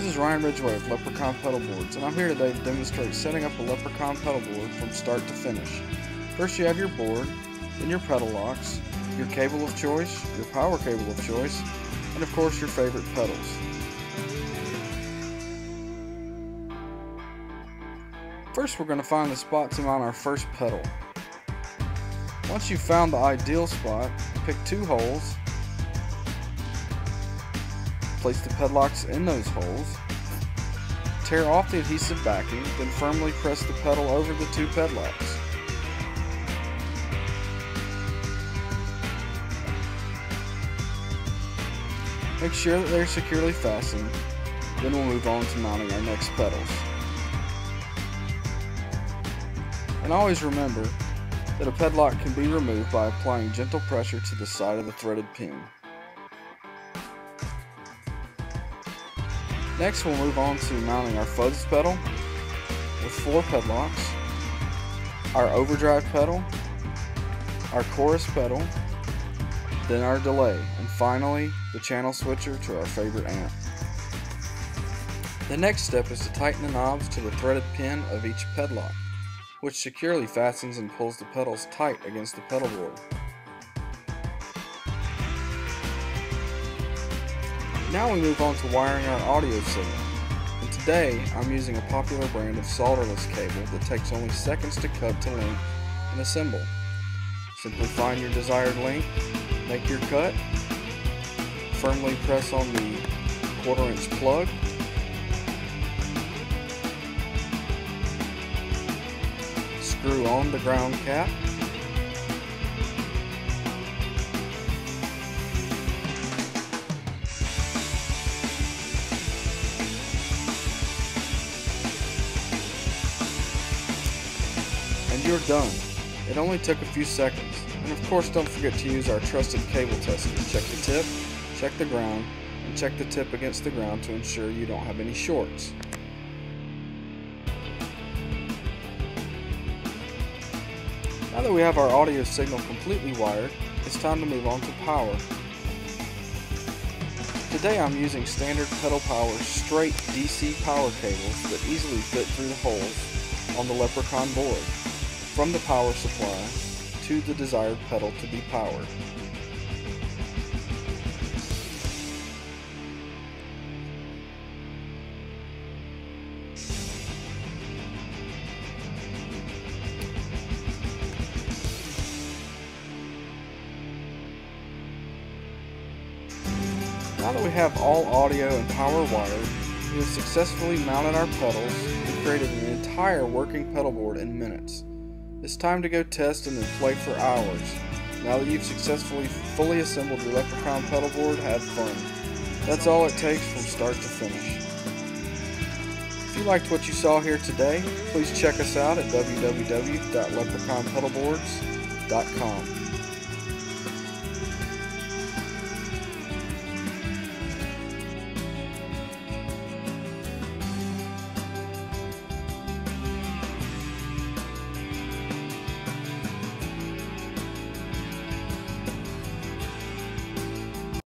Ryan Ridgeway of Leprechaun Pedal Boards, and I'm here today to demonstrate setting up a Leprechaun pedal board from start to finish. First you have your board, then your pedal locks, your cable of choice, your power cable of choice, and of course your favorite pedals. First we're going to find the spot to mount our first pedal. Once you've found the ideal spot, pick two holes Place the pedlocks in those holes. Tear off the adhesive backing, then firmly press the pedal over the two pedlocks. Make sure that they're securely fastened, then we'll move on to mounting our next pedals. And always remember that a pedlock can be removed by applying gentle pressure to the side of the threaded pin. Next we'll move on to mounting our fuzz pedal with four pedlocks, our overdrive pedal, our chorus pedal, then our delay, and finally the channel switcher to our favorite amp. The next step is to tighten the knobs to the threaded pin of each pedlock, which securely fastens and pulls the pedals tight against the pedal board. Now we move on to wiring our audio signal. And today I'm using a popular brand of solderless cable that takes only seconds to cut to length and assemble. Simply find your desired length, make your cut, firmly press on the quarter inch plug, screw on the ground cap, and you're done. It only took a few seconds. And of course don't forget to use our trusted cable tester. Check the tip, check the ground, and check the tip against the ground to ensure you don't have any shorts. Now that we have our audio signal completely wired, it's time to move on to power. Today I'm using standard pedal power straight DC power cables that easily fit through the holes on the Leprechaun board from the power supply to the desired pedal to be powered. Now that we have all audio and power wired, we have successfully mounted our pedals and created an entire working pedal board in minutes. It's time to go test and then play for hours. Now that you've successfully fully assembled your Leprechaun pedal board, have fun. That's all it takes from start to finish. If you liked what you saw here today, please check us out at www.leprechaunpedalboards.com.